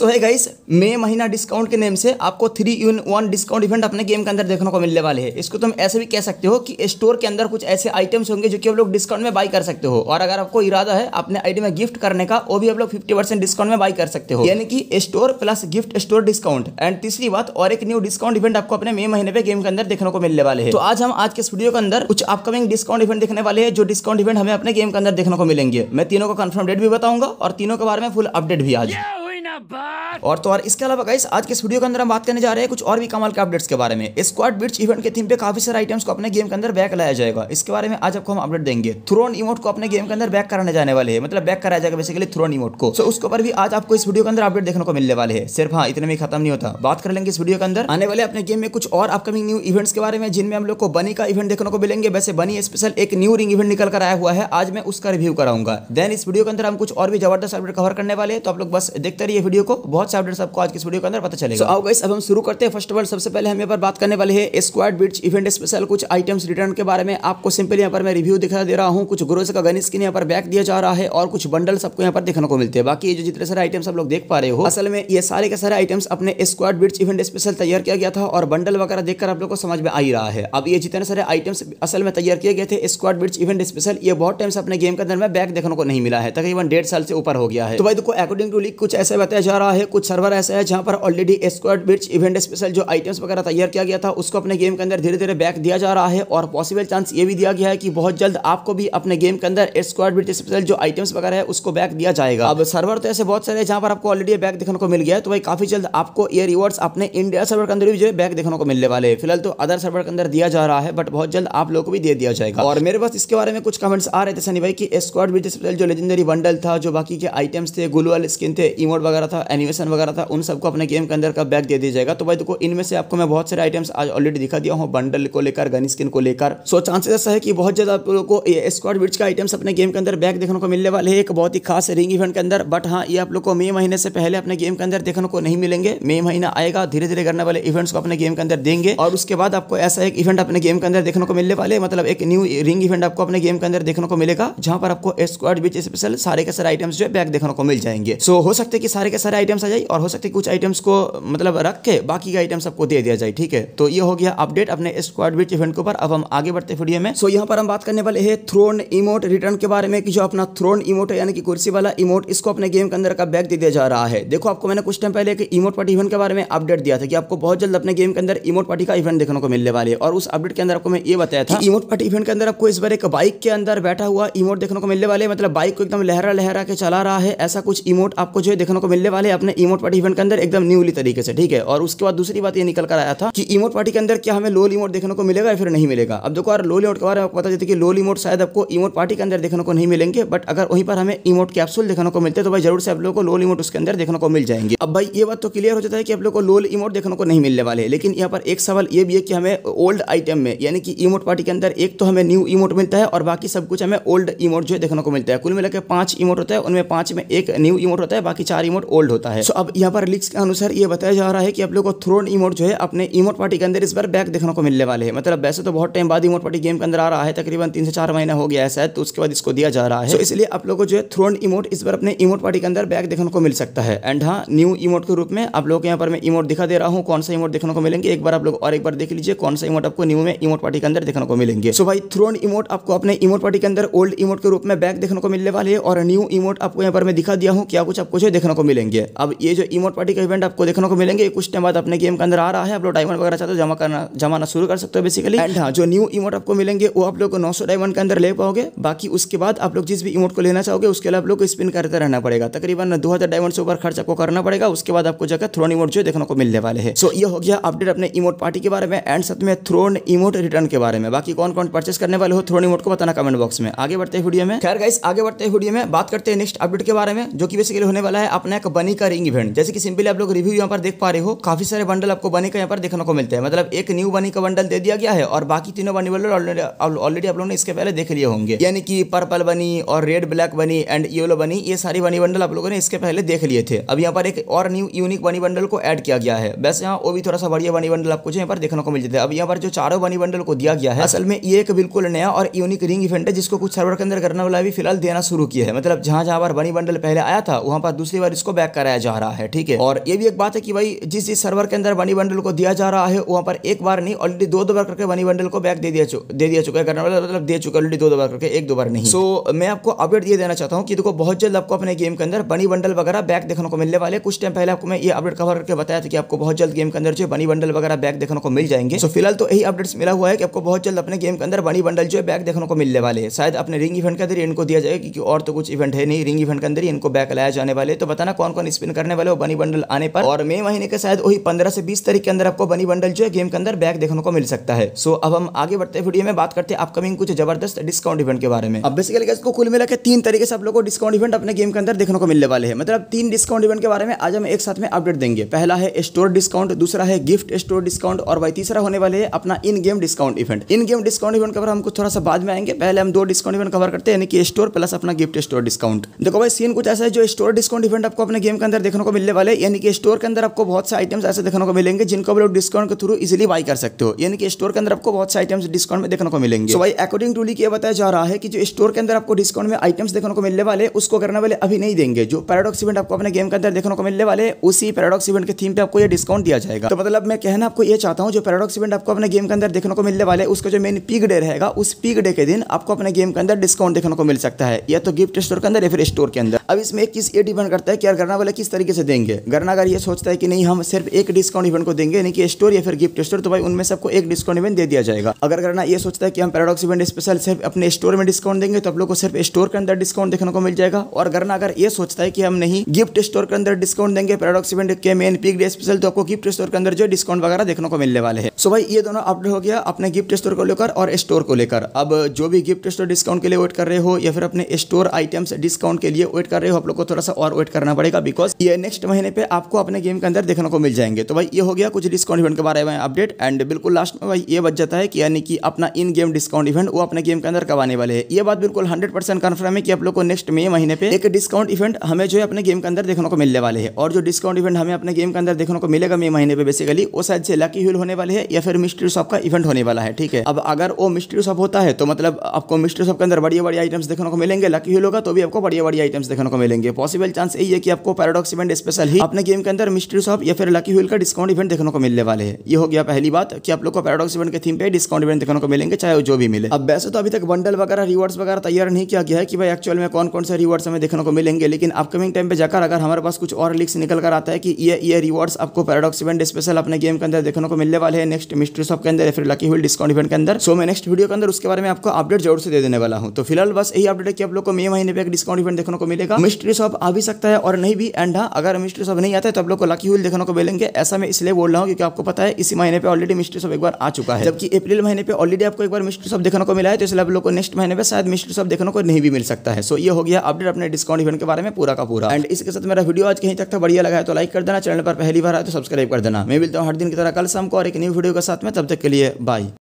सो है गाइस मई महीना डिस्काउंट के नेम से आपको three in one discount event अपने गेम के अंदर देखने को मिलने वाले हैं। इसको तुम ऐसे भी कह सकते हो कि स्टोर के अंदर कुछ ऐसे आइटम्स होंगे जो कि आप लोग डिस्काउंट में बाई कर सकते हो। और अगर आपको इरादा है अपने आईडी में गिफ्ट करने का, वो भी आप लोग फिफ्टी डिस्काउंट में बाई कर सकते हो। यानी कि store plus gift store discount and तीसरी बात, और एक न्यू डिस्काउंट इवेंट आपको अपने मई महीने पे गेम के अंदर देखने को मिलने वाले हैं। तो आज हम आज के इस वीडियो के अंदर कुछ अपकमिंग डिस्काउंट इवेंट देखने वाले हैं, जो डिस्काउंट इवेंट हमें अपने गेम के अंदर देखने को मिलेंगे। मैं तीनों का कंफर्म डेट भी बताऊँगा और तीनों के बारे में फुल अपडेट भी आज। और तो और इसके अलावा गाइस आज के इस वीडियो के अंदर हम बात करने जा रहे हैं कुछ और भी कमाल के अपडेट्स के बारे में। स्क्वाड बिट्स इवेंट के थीम पे काफ़ी सारे आइटम्स को अपने गेम के अंदर बैक लाया जाएगा। इसके बारे में आज आपको हम अपडेट देंगे। थ्रोन इमोट को अपने गेम के अंदर बैक कराने जाने वाले हैं। मतलब बैक कराया जाएगा बेसिकली थ्रोन इमोट को। सो उसके ऊपर भी आज आपको इस वीडियो के अंदर अपडेट देखने को मिलने वाले हैं। सिर्फ़ हाँ इतने में खत्म नहीं होता। बात कर लेंगे इस वीडियो के अंदर। आने वाले अपने गेम में कुछ और अपकमिंग न्यू इवेंट्स के बारे में, जिनमें हम लोग को बनी का इवेंट देखने को मिलेंगे। वैसे बनी स्पेशल एक न्यू रिंग इवेंट निकल कर आया हुआ है। आज मैं उसका रिव्यू कराऊँगा। देन इस वीडियो के अंदर हम कुछ और भी ज़बरदस्त अपडेट कवर करने वाले तो आप लोग बस देखते रहिए वीडियो को बहुत से अपडेट्स आपको आज की वीडियो के अंदर पता चलेगा। So, आओ गाइस अब हम शुरू करते हैं। फ़र्स्ट ऑफ़ ऑल सबसे पहले हम यहाँ पर बात करने वाले हैं स्क्वाड बिट्स इवेंट स्पेशल कुछ आइटम्स रिटर्न के बारे में आपको सिंपल यहाँ पर मैं रिव्यू दिखा दे रहा हूँ। कुछ ग्रोस का गन स्किन यहाँ पर बैक दिया जा रहा है और कुछ बंडल सबको यहाँ पर देखने को मिलते हैं। बाकी जो जितने सारे आइटम्स आप लोग देख पा रहे हो असल में ये सारे के सारे आइटम्स अपने स्क्वाड बिट्स इवेंट स्पेशल तैयार किया गया था और बंडल वगैरह देखकर आप लोग को समझ में आ ही रहा है। अब ये जितने सारे आइटम्स असल में तैयार किए गए थे स्क्वाड बिट्स इवेंट स्पेशल ये बहुत टाइम से अपने गेम के अंदर में बैक देखने को नहीं मिला है। तकरीबन डेढ़ साल से ऊपर हो गया है। तो भाई देखो अकॉर्डिंग टू लीक कुछ ऐसा बताया जा रहा है। कुछ सर्वर ऐसा है जहाँ पर already squad bits event special जो आइटम्स वगैरह तैयार किया गया था, उसको अपने गेम के अंदर धीरे धीरे बैक दिया जा रहा है और पॉसिबल चांस ये भी दिया गया है कि बहुत जल्द आपको भी अपने गेम के अंदर स्क्वाड बिट स्पेशल जो आइटम्स वगैरह है, उसको बैक दिया जाएगा। अब सर्वर तो ऐसे बहुत सारे जहाँ पर आपको ऑलरेडी बैक देखने को मिल गया है तो भाई काफ़ी जल्द आपको ये रिवॉर्ड्स अपने इंडिया सर्वर के अंदर भी जो है बैक देखने को मिलने वाले हैं। फ़िलहाल तो अदर सर्वर के अंदर दिया जा रहा है बट बहुत जल्द आप लोग को भी दे दिया जाएगा। और मेरे पास इसके बारे में कुछ कमेंट्स आ रहे थे, सनी भाई, की स्क्वाड बिट स्पेशल जो लेजेंडरी बंडल था, जो बाकी के आइटम्स थे गुलवाल स्किन थे इमोट वगैरह था एनिमेशन वगैरह था, उन सबको अपने गेम के अंदर का बैक दे दिया जाएगा। तो भाई देखो, इनमें से आपको मैं बहुत सारे आइटम्स आज ऑलरेडी दिखा दिया हूँ बंडल को लेकर गन स्किन को लेकर। सो चांसेस ऐसा है कि बहुत ज़्यादा आप लोगों को स्क्वाड बिट्स का आइटम्स अपने गेम के अंदर बैक देखने को मिलने वाले एक बहुत ही खास रिंग इवेंट के अंदर। बट हाँ ये आप लोग को मई महीने से पहले अपने गेम के अंदर देखने को नहीं मिलेंगे। मई महीना आएगा धीरे धीरे करने वाले इवेंट्स को अपने गेम के अंदर देंगे। और उसके बाद आपको ऐसा एक इवेंट अपने गेम के अंदर देखने को मिलने वाले मतलब एक न्यू रिंग इवेंट आपको अपने गेम के अंदर देखने को मिलेगा, जहाँ पर आपको स्क्वाड बिच स्पेशल सारे के सारे आइटम्स जो है बैक देखने को मिल जाएँगे। सो हो सकते कि सारे के सारे आइटम्स आ जाए और हो सकते कुछ आइटम्स को मतलब रख के बाकी के आइटम्स आपको दे दिया जाए ठीक है? तो ये हो गया अपडेट अपने स्क्वाड बिच इवेंट के ऊपर। अब हम आगे बढ़ते वीडियो में। सो यहाँ पर हम बात करने वाले हैं थ्रोन इमोट रिटर्न के बारे में कि जो अपना थ्रोन इमोट है यानी कि कुर्सी वाला इमोट इसको अपने गेम के अंदर का बैक दे दिया जा रहा है। देखो आपको मैंने कुछ टाइम पहले एक इमोट पार्टी इवेंट के बारे में अपडेट दिया था कि आपको बहुत जल्द अपने गेम के अंदर इमोट पार्टी का इवेंट देखने को मिलने वाले और उस अपडेट के अंदर आपको मैं ये बताया था इमोट पार्टी इवेंट के अंदर आपको इस बार एक बाइक के अंदर बैठा हुआ इमोट देखने को मिलने वाले मतलब बाइक को एकदम लहरा लहरा के चला रहा है। ऐसा कुछ इमोट आपको जो है देखने को मिलने वाले अपने इमोट पार्टी इवेंट के अंदर एकदम न्यूली तरीके से, ठीक है? और उसके बाद दूसरी बात ये निकल कर आया था कि इमोट पार्टी के अंदर क्या हमें लोल इमोट देखने को मिलेगा या फिर नहीं मिलेगा? अब देखो यार लोल इमोट के बारे में पता चलता कि लोल इमोट शायद आपको इमोट पार्टी के अंदर देखने को नहीं मिलेंगे बट अगर वहीं पर हमें इमोट कैप्सूल देखने को मिलते तो भाई ज़रूर से आप लोग को लोल इमोट उसके अंदर देखने को मिल जाएँगे। अब भाई ये बात तो क्लियर हो जाता है कि आप लोग को लोल इमोट देखने को नहीं मिलने वाले लेकिन यहाँ पर एक सवाल ये भी है कि हमें ओल्ड आइटम में, यानी कि इमोट पार्टी के अंदर एक तो हमें न्यू इमोट मिलता है और बाकी सब कुछ हमें ओल्ड इमोट जो है देखने को मिलता है। कुल मिलाकर पाँच इमोट होता है, उनमें पाँच में एक न्यू इमोट होता है, बाकी चार इमोट ओल्ड होता है। सो अब यहाँ पर लिक्स के अनुसार ये बताया जा रहा है कि आप लोग को थ्रोन इमोट जो है अपने इमोट पार्टी के अंदर इस बार बैक देखने को मिलने वाले हैं। मतलब वैसे तो बहुत टाइम बाद इमोट पार्टी गेम के अंदर आ रहा है तकरीबन तीन से चार महीना हो गया है शायद तो उसके बाद इसको दिया जा रहा है। तो इसलिए आप लोग को जो है थ्रोन इमोट इस बार अपने इमोट पार्टी के अंदर बैक देखने को मिल सकता है। एंड हाँ न्यू इमोट के रूप में आप लोग यहाँ पर मैं इमोट दिखा दे रहा हूँ कौन सा इमोट देखने को मिलेंगे एक बार आप लोग और एक बार देख लीजिए कौन सा इमोट आपको न्यू में इमोट पार्टी के अंदर देखने को मिलेंगे। सो भाई थ्रोन इमोट आपको अपने इमोट पार्टी के अंदर ओल्ड इमोट के रूप में बैक देखने को मिलने वाले और न्यू इमोट आपको यहाँ पर मैं दिखा दिया हूँ क्या कुछ आपको जो देखने को मिलेंगे। अब ये जो इमोट पार्टी का इवेंट आपको देखने को मिलेंगे कुछ टाइम बाद अपने गेम के अंदर आ रहा है, आप लोग डायमंड वगैरह चाहते हो, जमा करना, जमाना शुरू कर सकते हो बेसिकली एंड हाँ जो न्यू इमोट आपको मिलेंगे, वो आप लोग नौ डायमंड के अंदर ले पाओगे। बाकी उसके बाद आप लोग जिस भी इमोट को लेना चाहोगे, उसके लिए आप लोग स्पिन करते रहना पड़ेगा। तकरीबन दो हज़ार डायमंड से ऊपर खर्च आपको करना पड़ेगा, उसके बाद आपको जगह थ्रोन इमोट जो देखने को मिलने वाले हैं। सो ये हो गया अपडेट अपने इमोट पार्टी के बारे में एंड साथ में थ्रोन इमोट रिटर्न के बारे में। बाकी कौन कौन परचेस करने वाले हो थ्रोन इमोट को बताना कमेंट बॉक्स में। आगे बढ़ते हैं वीडियो में। खैर गाइस आगे बढ़ते हैं वीडियो में। बात करते हैं नेक्स्ट अपडेट के बारे में, जो कि बेसिकली होने वाला है अपना एक बनी का रिंग इवेंट जैसे कि सिंपली आप लोग रिव्यू यहाँ पर देख पा रहे हो, काफ़ी सारे बंडल आपको बनी का यहाँ पर देखने को मिलते हैं। मतलब एक न्यू बनी का बंडल दे दिया गया है और बाकी तीनों बनी बंडल ऑलरेडी आप लोगों ने इसके पहले देख लिए होंगे। यानी कि पर्पल बनी और red black bunny and yellow bunny ये सारी बनी बंडल आप लोगों ने इसके पहले देख लिए थे। अब यहाँ पर एक और न्यू यूनिक बनी बंडल को एड किया गया है। वैसे यहाँ वो भी थोड़ा सा बढ़िया बनी बंडल आपको यहाँ पर देखने को मिल जाते हैं। अब यहाँ पर जो चारों बनी बंडल को दिया गया है, असल में ये एक बिल्कुल नया और यूनिक रिंग इवेंट है, जिसको कुछ सर्वर के अंदर करने वाला भी फ़िलहाल देना शुरू किया है। मतलब जहाँ जहाँ पर बनी बंडल पहले आया था, वहाँ पर दूसरी बार इसको बैक कराया जा रहा है, ठीक है? और ये भी एक बात है कि भाई, जिस जिस सर्वर के अंदर बनी बंडल को दिया जा रहा है, वहाँ पर एक बार नहीं ऑलरेडी दो दो बार करके बनी बंडल को बैक दे दिया दे दिया चुका है, करने वाला मतलब दे चुका ऑलरेडी दो दो बार करके, एक दो बार नहीं। सो मैं आपको अपडेट ये देना चाहता हूँ कि देखो, बहुत जल्द आपको अपने गेम के अंदर बनी बंडल वगैरह बैक देखने को मिलने वाले कुछ टाइम पहले आपको मैं ये अपडेट कवर करके बताया था कि आपको बहुत जल्द गेम के अंदर जो बनी बंडल वगैरह बैक देखने को मिल जाएँगे। सो फ़िलहाल तो यही अपडेट्स मिला हुआ है कि आपको बहुत जल्द अपने गेम के अंदर बनी बंडल जो है बैक देखने को मिलने वाले शायद अपने रिंग इवेंट के अंदर इनको दिया जाएगा, क्योंकि और तो कुछ इवेंट है नहीं रिंग इवेंट के अंदर इनको बैक लाया जाने वाले तो बताना कौन कौन कौन स्पिन करने वाले हो बनी बंडल आने पर। और मई महीने के शायद वही पंद्रह से बीस तारीख के अंदर आपको बनी बंडल जो है गेम के अंदर बैक देखने को मिल सकता है। सो अब हम आगे बढ़ते हैं वीडियो में बात करते हैं अपकमिंग कुछ ज़बरदस्त डिस्काउंट इवेंट के बारे में। अब बेसिकली इसको कुल मिला के तीन तरीके से आप लोगों को डिस्काउंट इवेंट अपने गेम के अंदर देखने को मिलने वाले हैं। मतलब तीन डिस्काउंट इवेंट के बारे में आज हम एक साथ में अपडेट देंगे। पहला है स्टोर डिस्काउंट दूसरा है गिफ्ट स्टोर डिस्काउंट और भाई तीसरा होने वाले है अपना in game discount event in game discount event cover हमको थोड़ा सा बाद में आएँगे। पहले हम दो डिस्काउंट इवेंट कवर करते हैं, यानी कि स्टोर प्लस अपना गिफ्ट स्टोर डिस्काउंट देखो भाई सीन कुछ ऐसा है जो स्टोर डिस्काउंट इवेंट आपको अपने गेम के अंदर देखने को मिलने वाले यानी कि स्टोर के अंदर आपको बहुत से आइटम्स ऐसे देखने को मिलेंगे जिनको आप लोग डिस्काउंट के थ्रू इजिली बाई कर सकते हो। यानी कि स्टोर के अंदर आपको बहुत से आइटम्स डिस्काउंट में देखने को मिलेंगे। भाई अकॉर्डिंग टू ली बताया जा रहा है कि जो स्टोर के अंदर आपको डिस्काउंट में आइटम्स देखने को मिलने वाले उसको करने वाले अभी नहीं देंगे। जो पैराडॉक्स इवेंट आपको अपने गेम के अंदर देखने को मिलने वाले उसी पैराडॉक्स इवेंट के थीम पे आपको ये डिस्काउंट दिया जाएगा। तो मतलब मैं कहना आपको ये चाहता हूँ जो पैराडॉक्स इवेंट आपको अपने गेम के अंदर देखने को मिलने वाले उसका जो मेन पीक डे रहेगा उस पीक डे के दिन आपको अपने गेम के अंदर डिस्काउंट देखने को मिल सकता है। या तो गिफ्ट स्टोर के अंदर या फिर स्टोर के अंदर। अब इसमें एक चीज़ ये डिपेंड करता है कि करना वाले किस तरीके से देंगे? गरना अगर ये सोचता है कि नहीं, हम सिर्फ़ एक डिस्काउंट इवेंट को देंगे, यानी कि स्टोर या फिर गिफ्ट स्टोर तो भाई उनमें सबको एक डिस्काउंट इवेंट दे दिया जाएगा। अगर गरना ये सोचता है कि हम पैराडॉक्स इवेंट स्पेशल सिर्फ़ अपने स्टोर में डिस्काउंट देंगे तो आप लोग को सिर्फ़ स्टोर के अंदर डिस्काउंट देखने को मिल जाएगा। और करना अगर ये सोचता है कि हम नहीं गिफ्ट स्टोर के अंदर डिस्काउंट देंगे पैराडॉक्स इवेंट के मेन पीक डे स्पेशल तो आपको गिफ्ट स्टोर के अंदर जो डिस्काउंट वगैरह देखने को मिलने वाले हैं। सो भाई, ये दोनों अपडेट हो गया अपने गिफ्ट स्टोर को लेकर और स्टोर को लेकर। अब जो भी गिफ्ट स्टोर डिस्काउंट के लिए वेट कर रहे हो, या फिर अपने स्टोर आइटम्स डिस्काउंट के लिए वेट कर रहे हो, आप लोग को थोड़ा सा और वेट करना पड़ेगा। बिकॉज़ ये नेक्स्ट महीने पे आपको अपने गेम के अंदर देखने को मिल जाएँगे। तो भाई, ये हो गया कुछ डिस्काउंट इवेंट के बारे में अपडेट एंड बिल्कुल लास्ट में भाई, ये बच जाता है कि यानी कि अपना इन गेम डिस्काउंट इवेंट वो अपने गेम के अंदर कब आने वाले हैं। ये बात बिल्कुल हंड्रेड परसेंट कन्फर्म है कि आप लोग को नेक्स्ट मई महीने पे एक डिस्काउंट इवेंट हमें जो है अपने गेम के अंदर देखने को मिलने वाले हैं। और जो डिस्काउंट इवेंट हमें अपने गेम के अंदर देखने को मिलेगा मई महीने पे बेसिकली वो शायद से लकी व्हील होने वाले है या फिर मिस्ट्री शॉप का इवेंट होने वाला है, ठीक है? अब अगर वो मिस्ट्री शॉप होता है तो मतलब आपको मिस्ट्री शॉप के अंदर बड़ी बड़ी आइटम्स देखने को मिलेंगे। लकी व्हील होगा तो भी आपको बड़ी बड़ी आइटम्स देखने को मिलेंगे। पॉसिबल चांस यही है कि आपको पैराडॉक्स इवेंट स्पेशल ही अपने गेम के अंदर मिस्ट्री शॉप या फिर लकी व्हील का डिस्काउंट इवेंट देखने को मिलने वाले हैं। ये हो गया पहली बात कि आप लोग को पैराडॉक्स इवेंट के थीम पे डिस्काउंट इवेंट देखने को मिलेंगे, चाहे वो जो भी मिले। अब वैसे तो अभी तक बंडल वगैरह रिवॉर्ड्स वगैरह तैयार नहीं किया गया है कि भाई एक्चुअल में कौन कौन से रिवॉर्ड्स हमें देखने को मिलेंगे, लेकिन अपकमिंग टाइम पे जाकर अगर हमारे पास कुछ और लिक्स निकल कर आता है कि ये ये रिवॉर्ड्स आपको पैराडॉक्स इवेंट स्पेशल अपने गेम के अंदर देखने को मिलने वाले हैं नेक्स्ट मिस्ट्री शॉप के अंदर या फिर लकी व्हील डिस्काउंट इवेंट के अंदर। सो मैं नेक्स्ट वीडियो के अंदर उसके बारे में आपको अपडेट ज़रूर से दे देने वाला हूँ। तो फ़िलहाल बस यही अपडेट है कि आप लोग को मई महीने पे एक डिस्काउंट इवेंट देखने को मिलेगा। मिस्ट्री शॉप आ भी सकता है और नहीं भी एंड हाँ अगर मिस्ट्री शॉप नहीं आता है तो आप लोग को लकी व्हील देखने को मिलेंगे। ऐसा मैं इसलिए बोल रहा हूँ क्योंकि आपको पता है, इसी महीने पे ऑलरेडी मिस्ट्री सब एक बार आ चुका है। जबकि अप्रैल महीने पे ऑलरेडी आपको एक बार मिस्ट्री शॉप देखने को मिला है तो इसलिए आप लोग को नेक्स्ट महीने पे शायद मिस्ट्री सब देखने को नहीं भी मिल सकता है। सो ये हो गया अपडेट अपने डिस्काउंट इवेंट के बारे में पूरा का पूरा। एंड इसके साथ मेरा वीडियो आज कहीं तक था। बढ़िया लगा है तो लाइक कर देना। चैनल पर पहली बार आए तो सब्सक्राइब कर देना। मैं मिलता हूँ हर दिन की तरह कल शाम को और एक न्यू वीडियो के साथ में। तब तक के लिए बाय